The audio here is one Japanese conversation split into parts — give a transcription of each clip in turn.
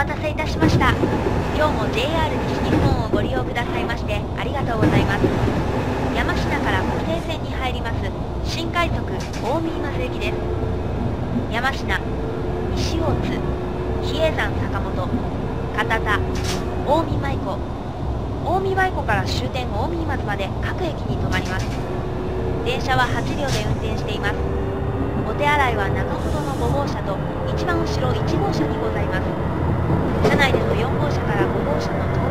待たせいたしました。今日も JR 西日本をご利用くださいましてありがとうございます。山科から国定線に入ります。新快速大見松駅です。山科西大津比叡山坂本片田近江舞子。近江舞子から終点近江松まで各駅に停まります。電車は8両で運転しています。お手洗いは中ほどの5号車と一番後ろ1号車にございます。車内での4号車から5号車の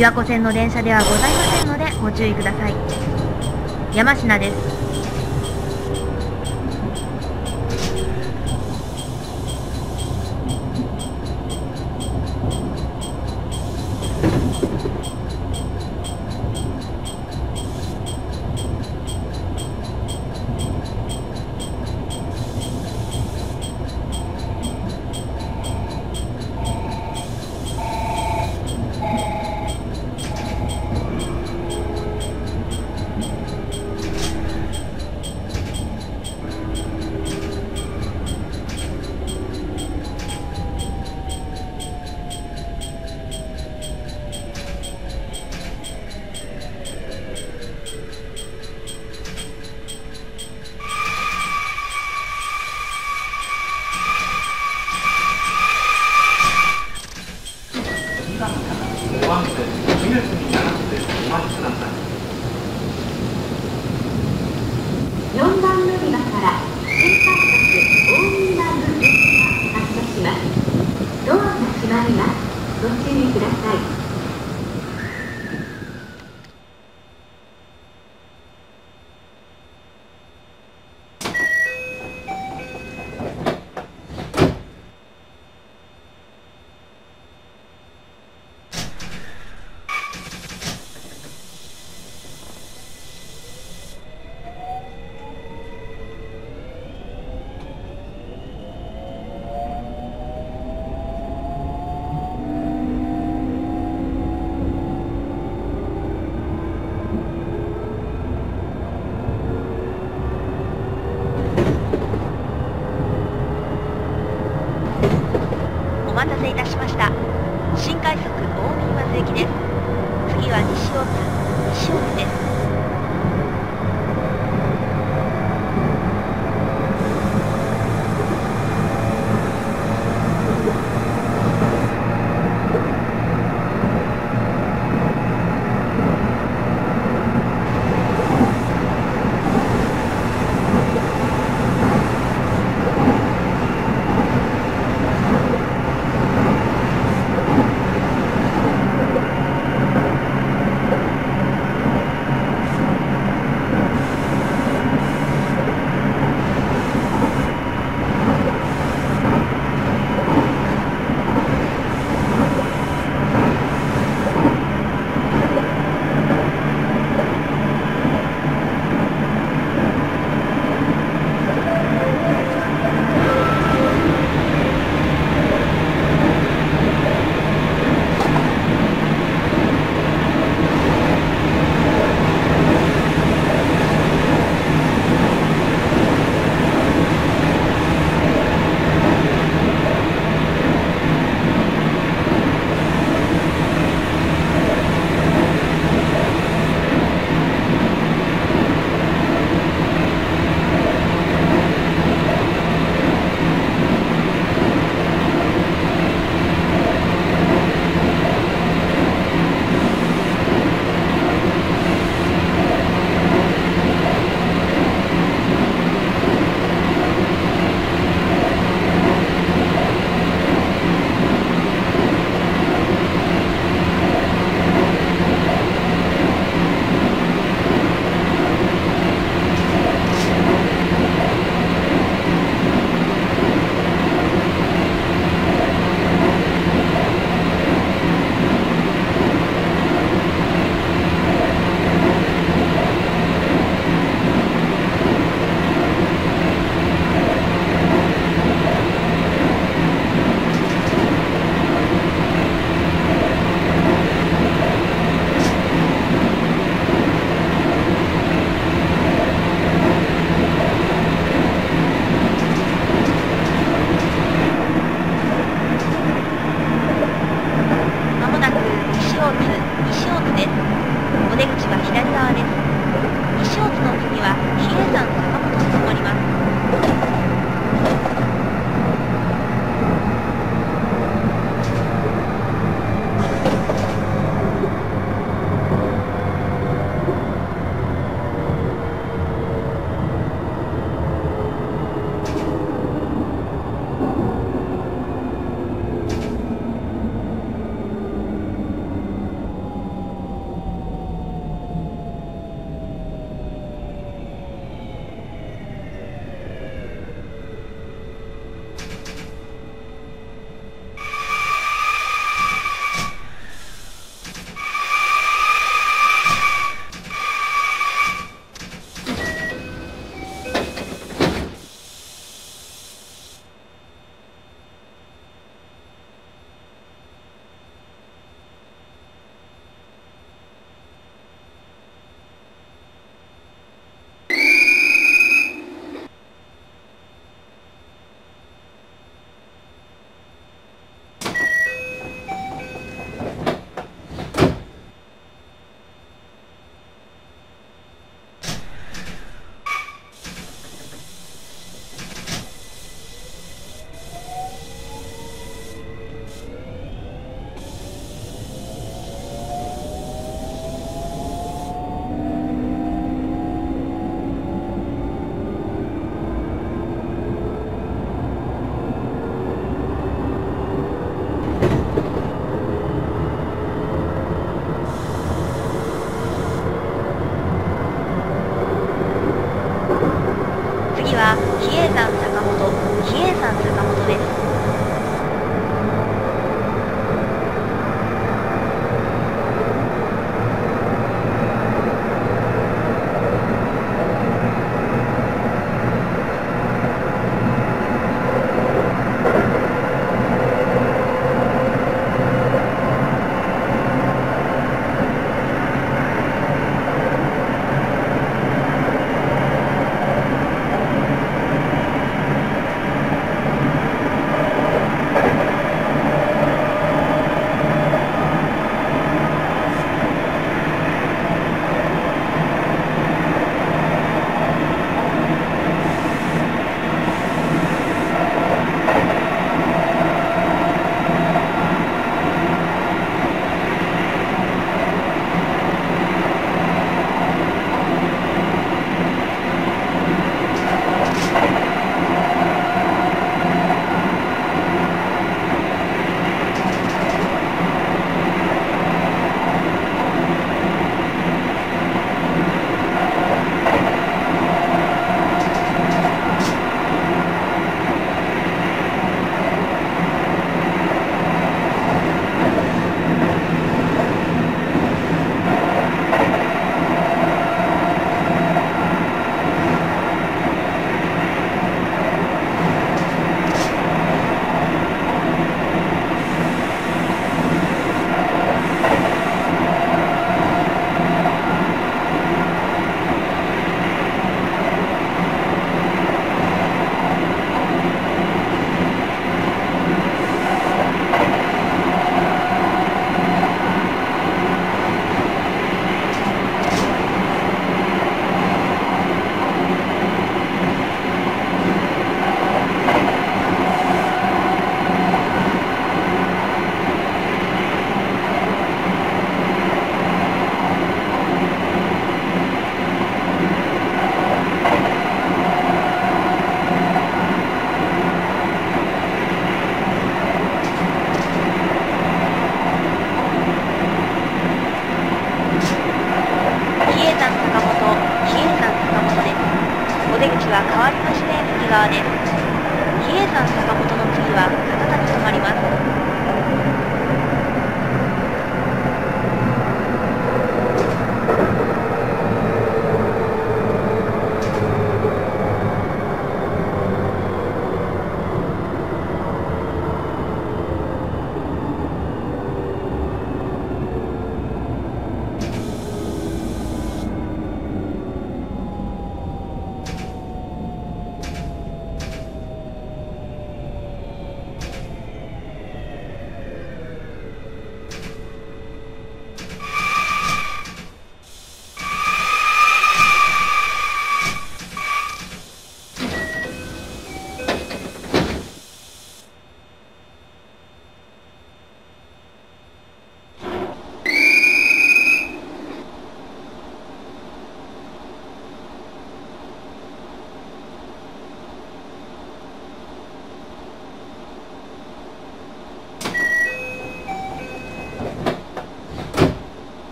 琵琶湖線の電車ではございませんのでご注意ください。山科です。待たせいたしました。新快速大見松駅です。次は西大津西大津です。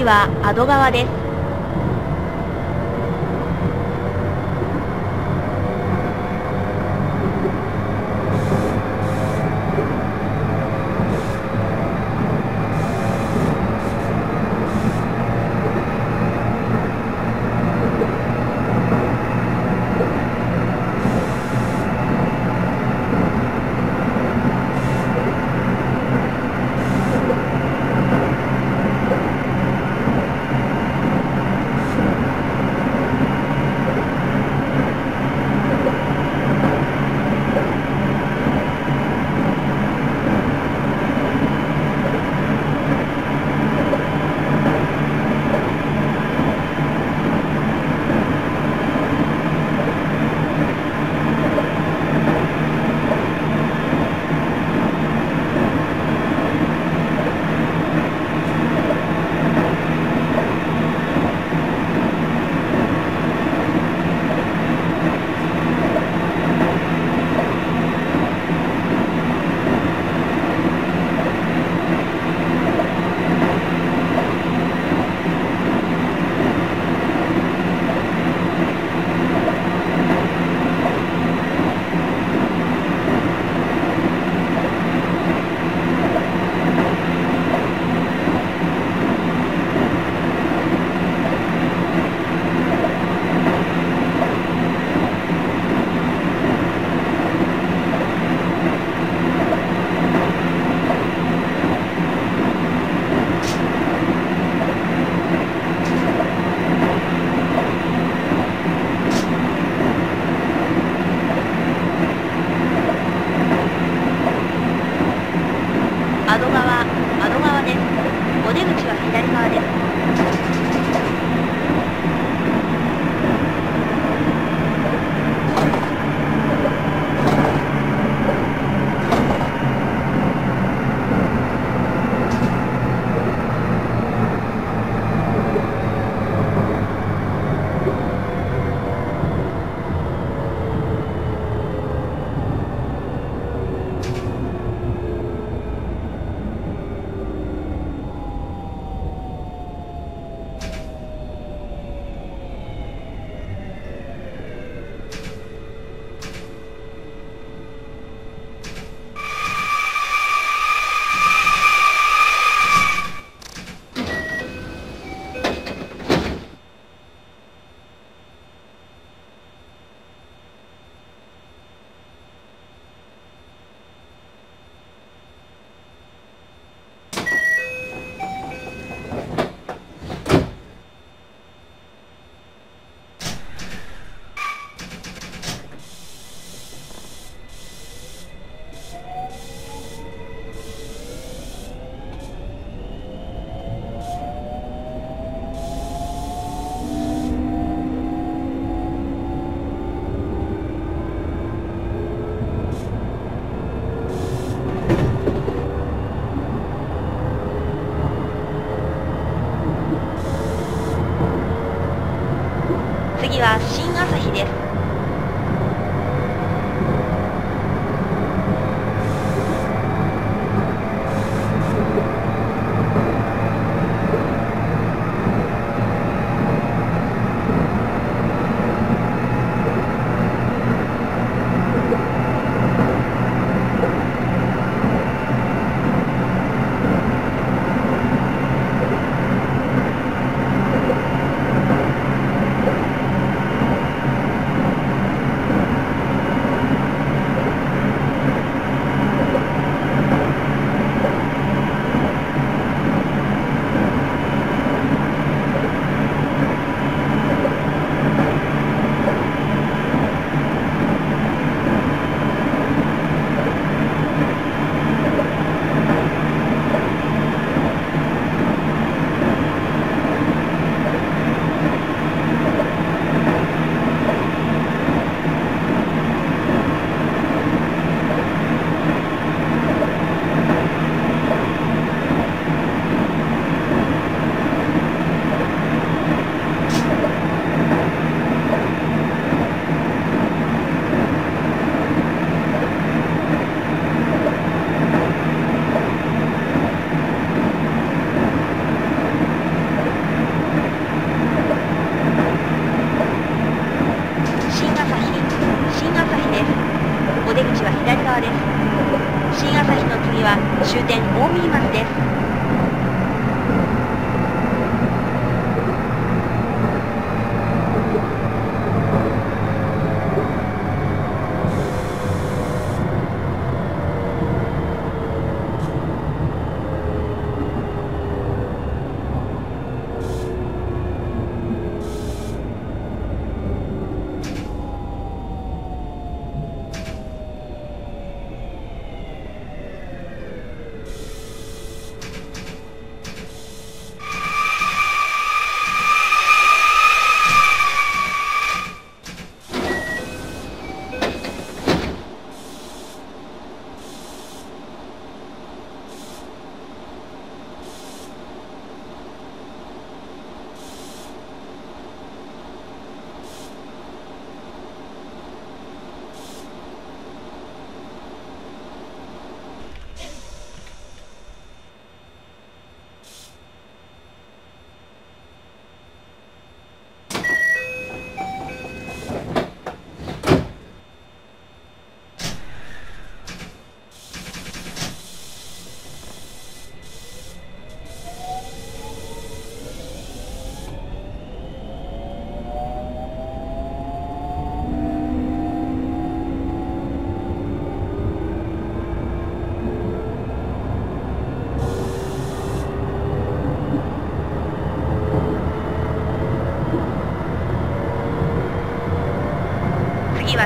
次はアド川です。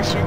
次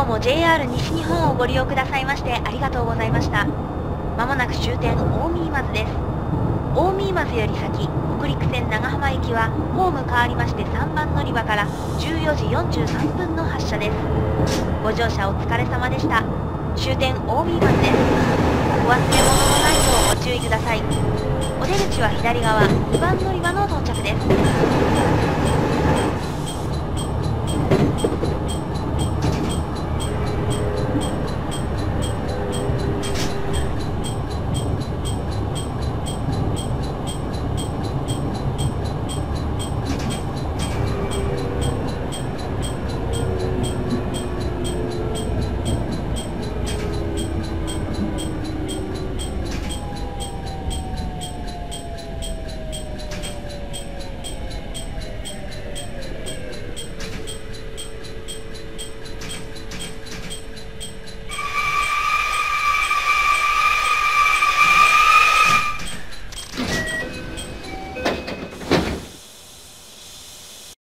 今日も JR 西日本をご利用くださいましてありがとうございました。まもなく終点大見松です。大見松より先北陸線長浜行きはホーム変わりまして3番乗り場から14時43分の発車です。ご乗車お疲れ様でした。終点大見松です。お忘れ物のないようご注意ください。お出口は左側2番乗り場の到着です。